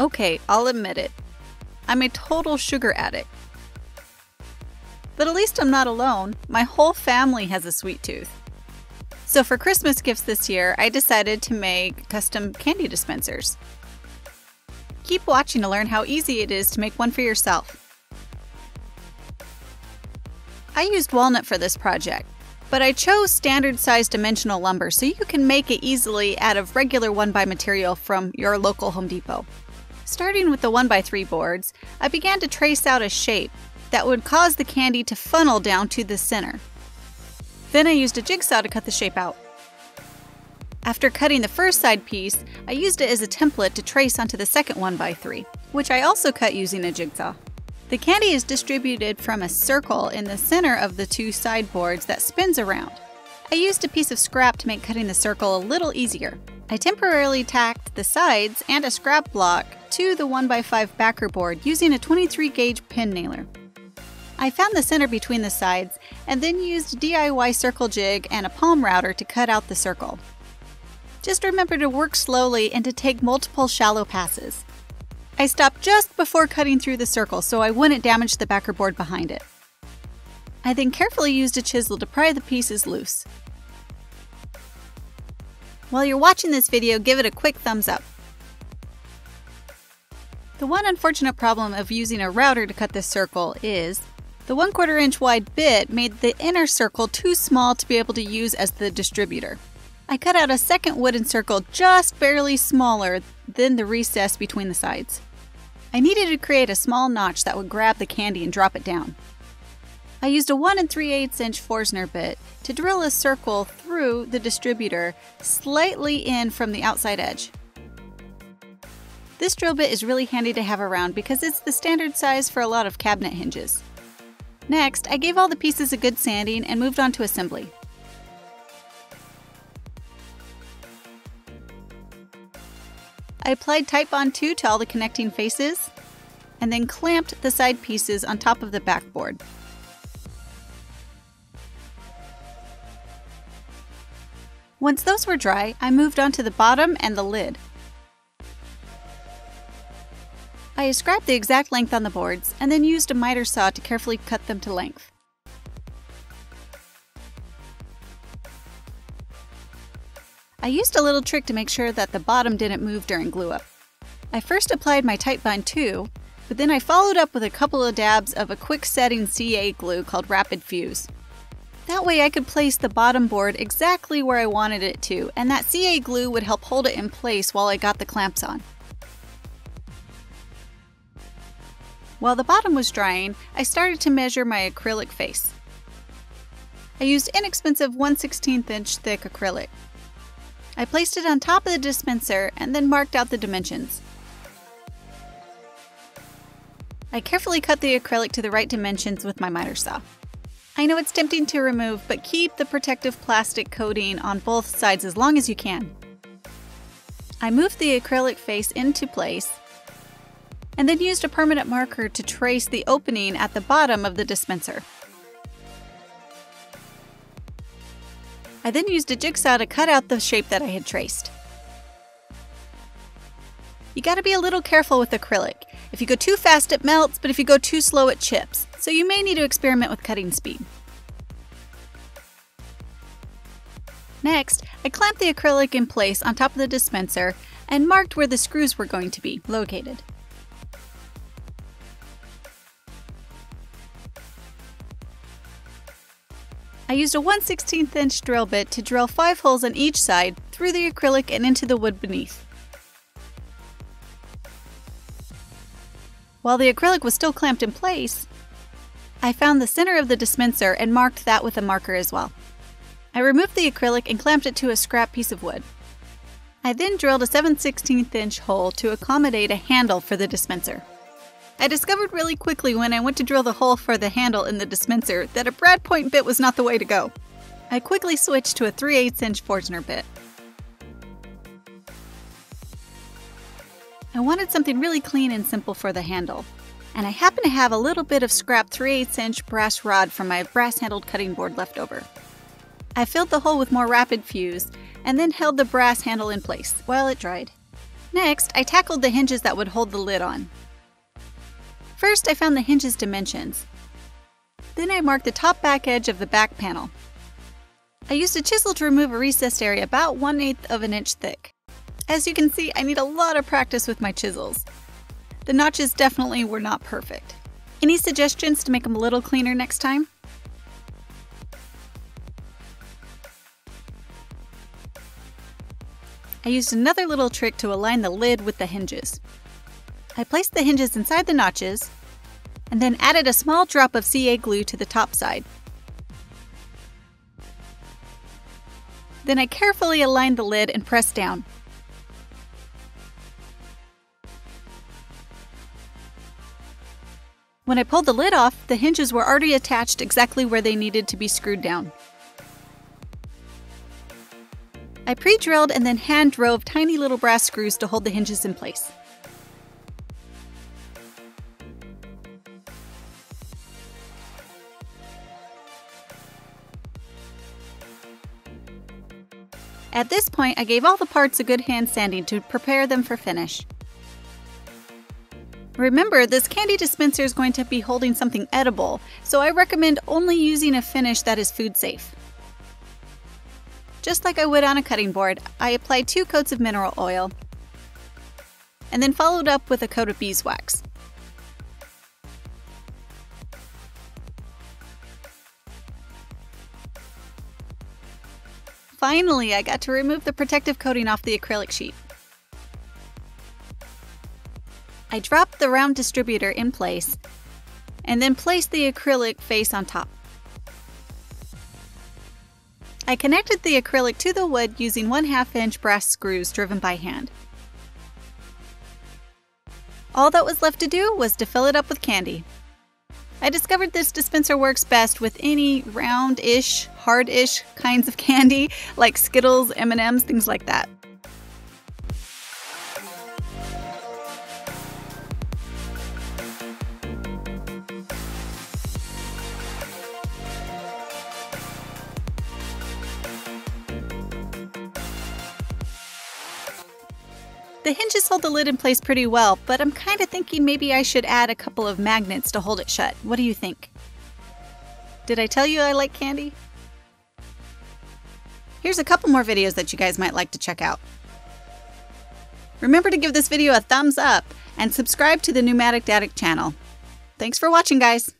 Okay, I'll admit it. I'm a total sugar addict. But at least I'm not alone. My whole family has a sweet tooth. So for Christmas gifts this year, I decided to make custom candy dispensers. Keep watching to learn how easy it is to make one for yourself. I used walnut for this project, but I chose standard size dimensional lumber so you can make it easily out of regular 1x material from your local Home Depot. Starting with the 1x3 boards, I began to trace out a shape that would cause the candy to funnel down to the center. Then I used a jigsaw to cut the shape out. After cutting the first side piece, I used it as a template to trace onto the second 1x3, which I also cut using a jigsaw. The candy is distributed from a circle in the center of the two side boards that spins around. I used a piece of scrap to make cutting the circle a little easier. I temporarily tacked the sides and a scrap block to the 1x5 backer board using a 23 gauge pin nailer. I found the center between the sides and then used DIY circle jig and a palm router to cut out the circle. Just remember to work slowly and to take multiple shallow passes. I stopped just before cutting through the circle so I wouldn't damage the backer board behind it. I then carefully used a chisel to pry the pieces loose. While you're watching this video, give it a quick thumbs up. The one unfortunate problem of using a router to cut this circle is the 1 quarter inch wide bit made the inner circle too small to be able to use as the distributor. I cut out a second wooden circle just barely smaller than the recess between the sides. I needed to create a small notch that would grab the candy and drop it down. I used a 1 and 3 8 inch Forstner bit to drill a circle through the distributor slightly in from the outside edge. This drill bit is really handy to have around because it's the standard size for a lot of cabinet hinges. Next, I gave all the pieces a good sanding and moved on to assembly. I applied Titebond 2 to all the connecting faces, and then clamped the side pieces on top of the backboard. Once those were dry, I moved on to the bottom and the lid. I ascribed the exact length on the boards and then used a miter saw to carefully cut them to length. I used a little trick to make sure that the bottom didn't move during glue up. I first applied my tight Titebond 2, but then I followed up with a couple of dabs of a quick setting CA glue called Rapid Fuse. That way I could place the bottom board exactly where I wanted it to, and that CA glue would help hold it in place while I got the clamps on. While the bottom was drying, I started to measure my acrylic face. I used inexpensive 1 16th inch thick acrylic. I placed it on top of the dispenser and then marked out the dimensions. I carefully cut the acrylic to the right dimensions with my miter saw. I know it's tempting to remove, but keep the protective plastic coating on both sides as long as you can. I moved the acrylic face into place and then used a permanent marker to trace the opening at the bottom of the dispenser. I then used a jigsaw to cut out the shape that I had traced. You gotta be a little careful with acrylic. If you go too fast, it melts, but if you go too slow, it chips. So you may need to experiment with cutting speed. Next, I clamped the acrylic in place on top of the dispenser and marked where the screws were going to be located. I used a 1 16th inch drill bit to drill 5 holes on each side through the acrylic and into the wood beneath. While the acrylic was still clamped in place, I found the center of the dispenser and marked that with a marker as well. I removed the acrylic and clamped it to a scrap piece of wood. I then drilled a 7 16th inch hole to accommodate a handle for the dispenser. I discovered really quickly when I went to drill the hole for the handle in the dispenser that a brad point bit was not the way to go. I quickly switched to a 3 8 inch Forstner bit. I wanted something really clean and simple for the handle, and I happen to have a little bit of scrap 3 8 inch brass rod from my brass handled cutting board left over. I filled the hole with more rapid fuse and then held the brass handle in place while it dried. Next, I tackled the hinges that would hold the lid on. First, I found the hinge's dimensions. Then I marked the top back edge of the back panel. I used a chisel to remove a recessed area about 1 8 of an inch thick. As you can see, I need a lot of practice with my chisels. The notches definitely were not perfect. Any suggestions to make them a little cleaner next time? I used another little trick to align the lid with the hinges. I placed the hinges inside the notches and then added a small drop of CA glue to the top side. Then I carefully aligned the lid and pressed down. When I pulled the lid off, the hinges were already attached exactly where they needed to be screwed down. I pre-drilled and then hand drove tiny little brass screws to hold the hinges in place. At this point, I gave all the parts a good hand sanding to prepare them for finish. Remember, this candy dispenser is going to be holding something edible, so I recommend only using a finish that is food safe. Just like I would on a cutting board, I applied two coats of mineral oil and then followed up with a coat of beeswax. Finally, I got to remove the protective coating off the acrylic sheet. I dropped the round distributor in place and then placed the acrylic face on top. I connected the acrylic to the wood using 1 half inch brass screws driven by hand. All that was left to do was to fill it up with candy. I discovered this dispenser works best with any round-ish, hard-ish kinds of candy, like Skittles, M&Ms, things like that. The hinges hold the lid in place pretty well, but I'm kind of thinking maybe I should add a couple of magnets to hold it shut. What do you think? Did I tell you I like candy? Here's a couple more videos that you guys might like to check out. Remember to give this video a thumbs up and subscribe to the Pneumatic Addict channel. Thanks for watching, guys!